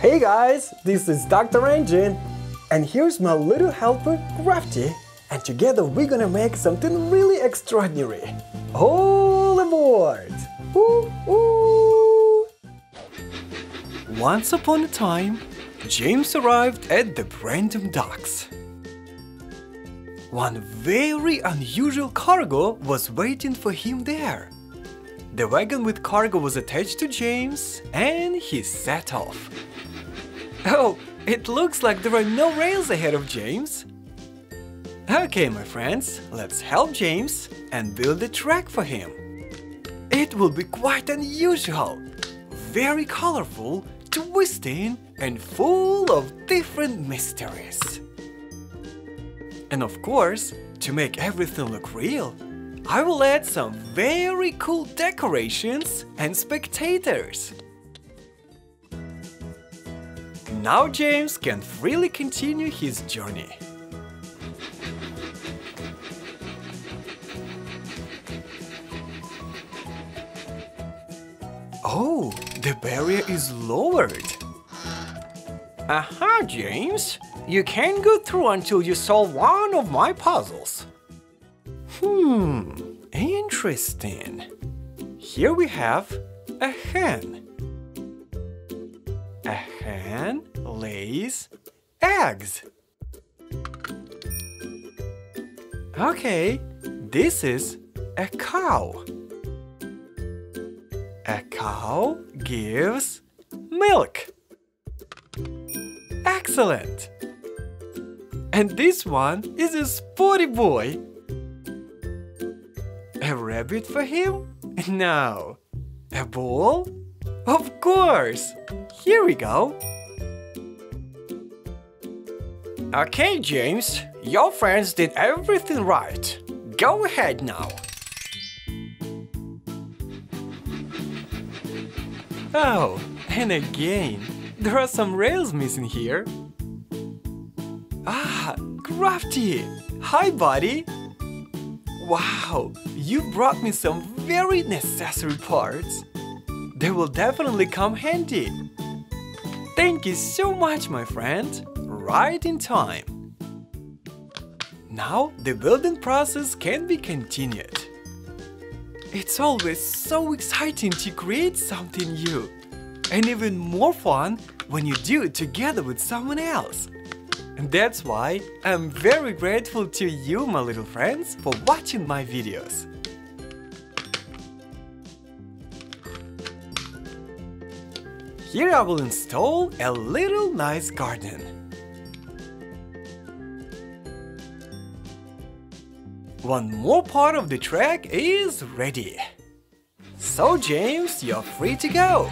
Hey guys, this is Dr. Engine and here's my little helper Crafty and together we're gonna make something really extraordinary. All aboard! Ooh, ooh. Once upon a time, James arrived at the Brendam Docks. One very unusual cargo was waiting for him there. The wagon with cargo was attached to James and he set off. Oh, it looks like there are no rails ahead of James. Okay, my friends, let's help James and build a track for him. It will be quite unusual, very colorful, twisting, and full of different mysteries. And of course, to make everything look real, I will add some very cool decorations and spectators. Now James can freely continue his journey. Oh, the barrier is lowered. Aha, James! You can't go through until you solve one of my puzzles. Hmm, interesting. Here we have a hen. A hen lays eggs. Okay, this is a cow. A cow gives milk. Excellent! And this one is a sporty boy. Rabbit for him? No. A ball? Of course! Here we go. Okay, James, your friends did everything right. Go ahead now. Oh, and again, there are some rails missing here. Ah, Crafty! Hi, buddy! Wow, you brought me some very necessary parts. They will definitely come handy. Thank you so much, my friend. Right in time. Now the building process can be continued. It's always so exciting to create something new. And even more fun when you do it together with someone else. And that's why I'm very grateful to you, my little friends, for watching my videos. Here I will install a little nice garden. One more part of the track is ready. So James, you're free to go.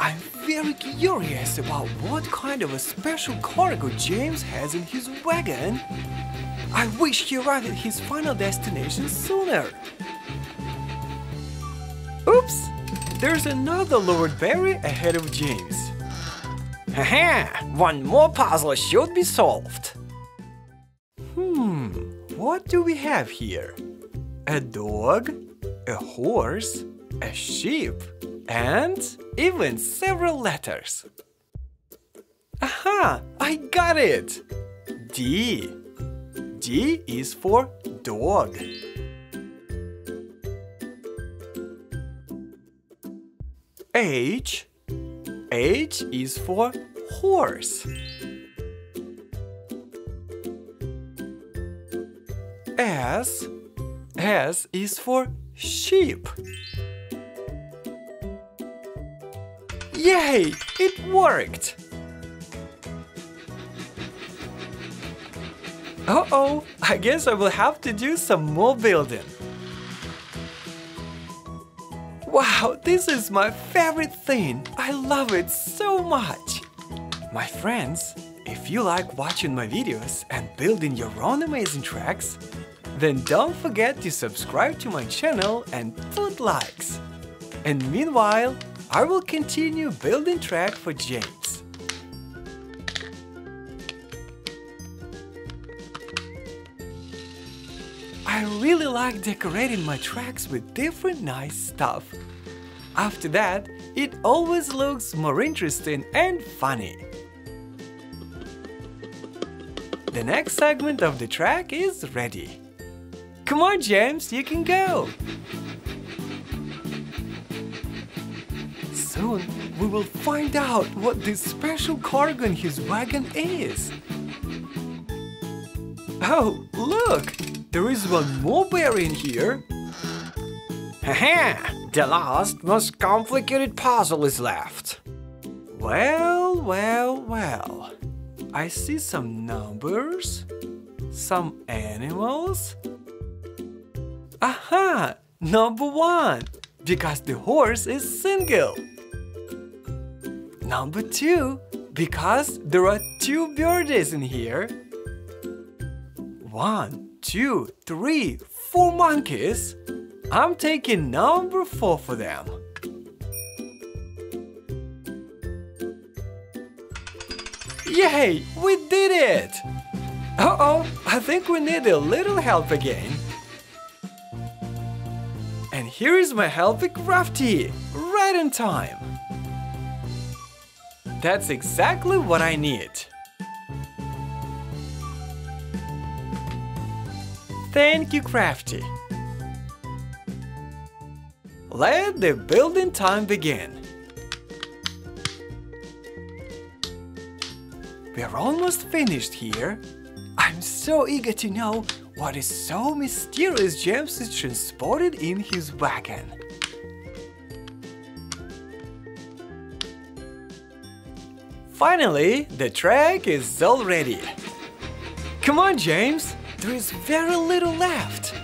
I'm very curious about what kind of a special cargo James has in his wagon. I wish he arrived at his final destination sooner. Oops! There's another Lord barrier ahead of James. Haha! One more puzzle should be solved. Hmm, what do we have here? A dog, a horse, a sheep, and even several letters. Aha! I got it! D. D is for dog. H. H is for horse. S. S is for sheep. Yay! It worked! Uh-oh, I guess I will have to do some more building. Wow, this is my favorite thing. I love it so much. My friends, if you like watching my videos and building your own amazing tracks, then don't forget to subscribe to my channel and put likes. And meanwhile, I will continue building track for James. I really like decorating my tracks with different nice stuff. After that, it always looks more interesting and funny. The next segment of the track is ready. Come on, James, you can go! Soon, we will find out what this special cargo in his wagon is. Oh, look! There is one more berry in here. Haha! the last, most complicated puzzle is left. Well, well, well. I see some numbers, some animals. Aha! Number one, because the horse is single. Number two, because there are two birds in here. One, two, three, four monkeys. I'm taking number four for them. Yay! We did it! Uh-oh, I think we need a little help again. And here is my helper Crafty, right in time. That's exactly what I need. Thank you, Crafty. Let the building time begin. We're almost finished here. I'm so eager to know what is so mysterious James is transported in his wagon. Finally, the track is all ready. Come on, James, there is very little left.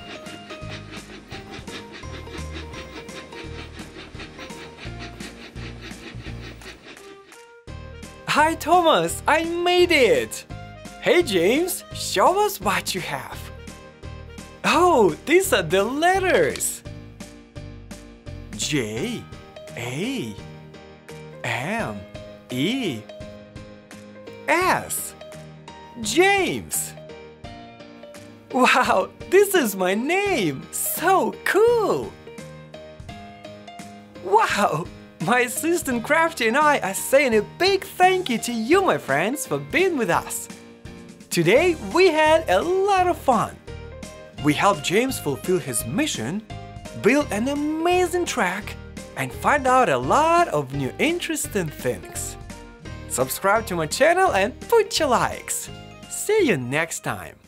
Hi Thomas, I made it! Hey James, show us what you have. Oh, these are the letters. J, A, M, E, S. James! Wow, this is my name! So cool! Wow, my assistant Crafty and I are saying a big thank you to you, my friends, for being with us. Today, we had a lot of fun. We helped James fulfill his mission, build an amazing track, and find out a lot of new interesting things. Subscribe to my channel and put your likes. See you next time.